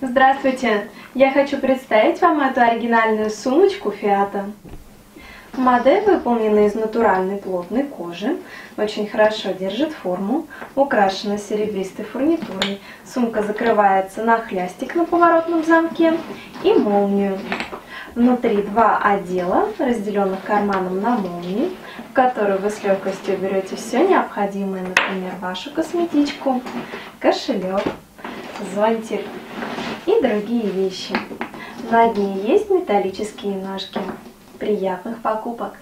Здравствуйте! Я хочу представить вам эту оригинальную сумочку Фиата. Модель выполнена из натуральной плотной кожи, очень хорошо держит форму, украшена серебристой фурнитурой. Сумка закрывается на хлястик на поворотном замке и молнию. Внутри два отдела, разделенных карманом на молнии, в которые вы с легкостью берете все необходимое, например, вашу косметичку, кошелек, зонтик и другие вещи. На дне есть металлические ножки. Приятных покупок!